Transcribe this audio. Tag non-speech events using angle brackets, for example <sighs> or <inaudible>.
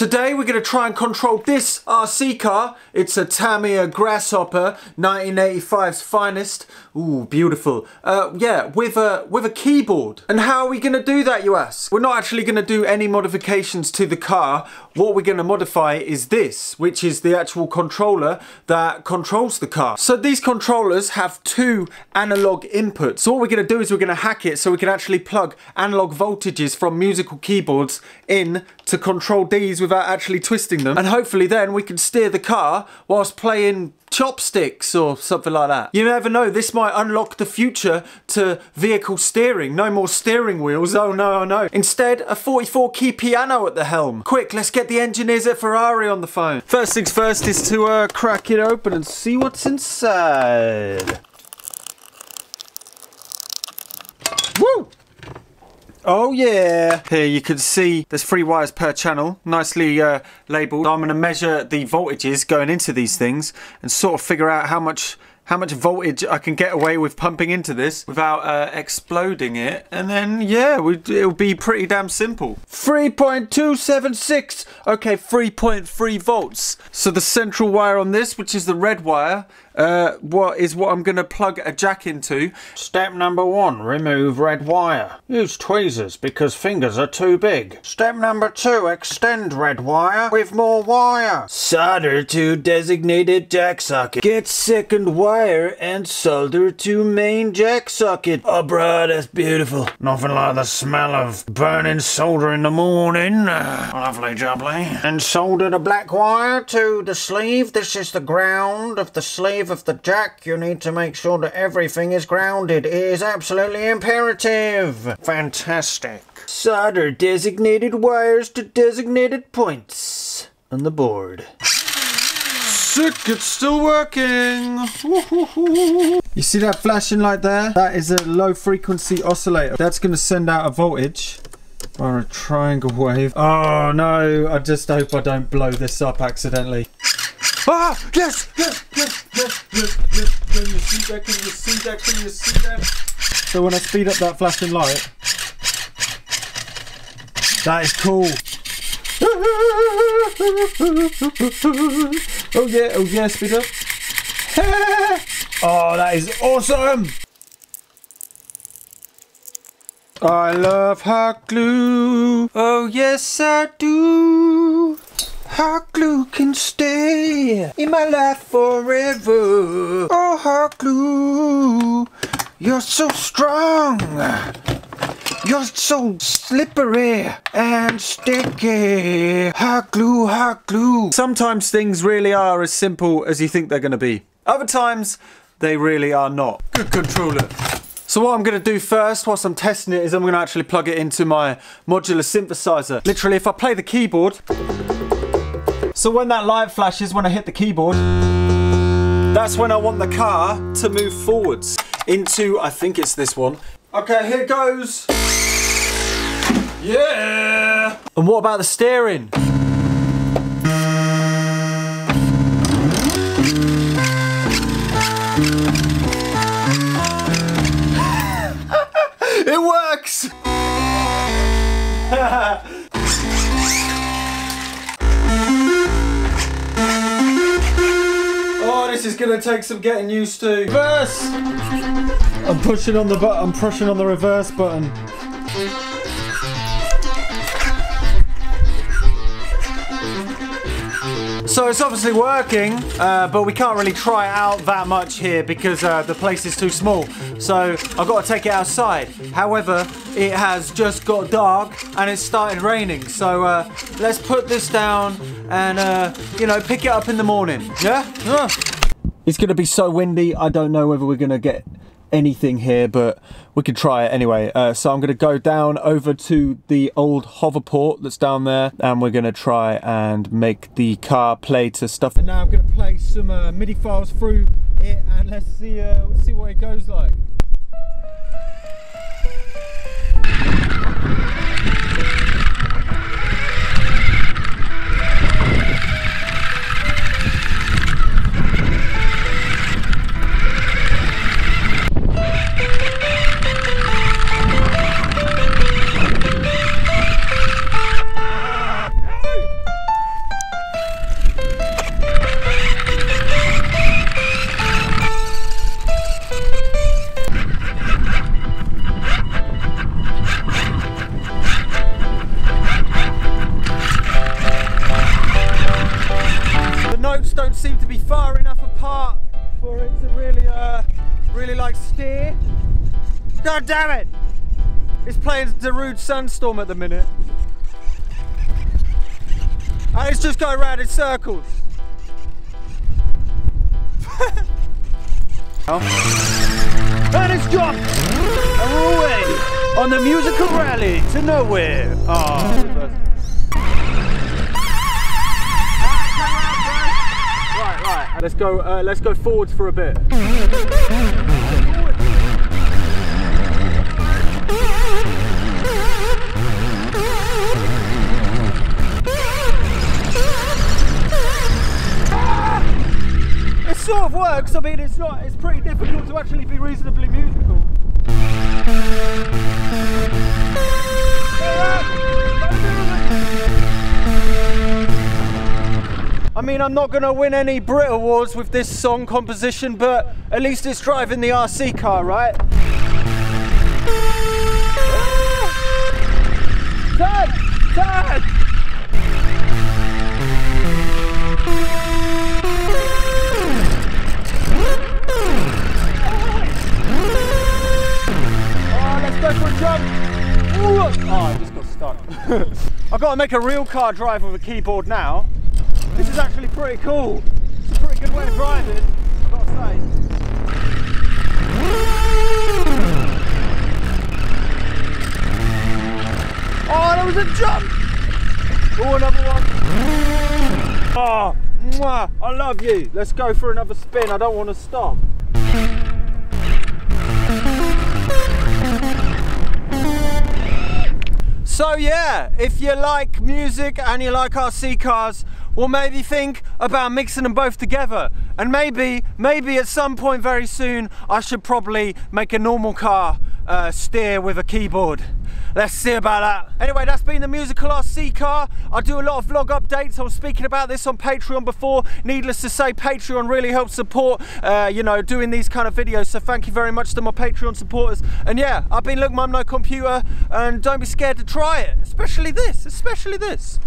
Today we're going to try and control this RC car. It's a Tamiya Grasshopper, 1985's finest. Ooh, beautiful. Uh, yeah, with a, with a keyboard. And how are we going to do that, you ask? We're not actually going to do any modifications to the car. What we're going to modify is this, which is the actual controller that controls the car. So these controllers have two analog inputs. So what we're going to do is we're going to hack it so we can actually plug analog voltages from musical keyboards in to control these without actually twisting them. And hopefully then we can steer the car whilst playing chopsticks or something like that. You never know, this might unlock the future to vehicle steering. No more steering wheels, oh no, oh no. Instead, a 44 key piano at the helm. Quick, let's get the engineers at Ferrari on the phone. First things first is to uh, crack it open and see what's inside. Oh yeah! Here you can see there's three wires per channel, nicely uh, labelled. I'm going to measure the voltages going into these things and sort of figure out how much how much voltage I can get away with pumping into this without uh, exploding it. And then, yeah, it'll be pretty damn simple. 3.276. Okay, 3.3 volts. So the central wire on this, which is the red wire, uh, what is what I'm going to plug a jack into. Step number one, remove red wire. Use tweezers because fingers are too big. Step number two, extend red wire with more wire. Solder to designated jack socket. Get second wire and solder to main jack socket. Oh bro, that's beautiful. Nothing like the smell of burning solder in the morning. <sighs> Lovely jubbly. And solder the black wire to the sleeve. This is the ground of the sleeve of the jack, you need to make sure that everything is grounded. It is absolutely imperative. Fantastic. Solder designated wires to designated points on the board. Sick, it's still working. you see that flashing light there? That is a low frequency oscillator. That's going to send out a voltage or a triangle wave. Oh no, I just hope I don't blow this up accidentally. Ah! Yes! Yes! Yes! Can you see that? Can you see that? Can you see that? So when I speed up that flashing light, that is cool. oh yeah! Oh yeah! Speed up. <laughs> oh, that is awesome! I love hot glue. Oh yes, I do. Hot glue can stay in my life forever. Oh, hot glue, you're so strong. You're so slippery and sticky. Hot glue, hot glue. Sometimes things really are as simple as you think they're going to be. Other times, they really are not. Good controller. So what I'm going to do first, whilst I'm testing it, is I'm going to actually plug it into my modular synthesizer. Literally, if I play the keyboard... So when that light flashes, when I hit the keyboard, that's when I want the car to move forwards into, I think it's this one. Okay, here goes. Yeah! And what about the steering? <laughs> it works! <laughs> this is gonna take some getting used to. Reverse! I'm pushing on the button, I'm pushing on the reverse button. So it's obviously working, uh, but we can't really try it out that much here because uh, the place is too small. So I've got to take it outside. However, it has just got dark and it's started raining. So uh, let's put this down and, uh, you know, pick it up in the morning. Yeah? It's going to be so windy, I don't know whether we're going to get anything here, but we can try it anyway. Uh, so I'm going to go down over to the old hoverport that's down there, and we're going to try and make the car play to stuff. And now I'm going to play some uh, MIDI files through it, and let's see, uh, see what it goes like. for it to really, uh, really like steer. God damn it! It's playing Darude Sandstorm at the minute. And it's just going round in circles. <laughs> and it's dropped! And we're away on the musical rally to nowhere. Oh. Let's go. Uh, let's go forwards for a bit. It sort of works. I mean, it's not. It's pretty difficult to actually be reasonably musical. I mean, I'm not going to win any Brit Awards with this song composition, but at least it's driving the RC car, right? Turn! Turn! Oh. Oh, I just got stuck. I've got to make a real car drive with a keyboard now. Pretty cool. It's a pretty good way of driving, I've got to say. Oh, there was a jump! Oh, another one. Oh, mwah, I love you. Let's go for another spin. I don't want to stop. So yeah, if you like music and you like RC cars, well maybe think about mixing them both together. And maybe, maybe at some point very soon, I should probably make a normal car uh, steer with a keyboard. Let's see about that. Anyway, that's been the musical RC car. I do a lot of vlog updates. I was speaking about this on Patreon before. Needless to say, Patreon really helps support, uh, you know, doing these kind of videos. So thank you very much to my Patreon supporters. And yeah, I've been Look Mum No Computer, and don't be scared to try it, especially this, especially this.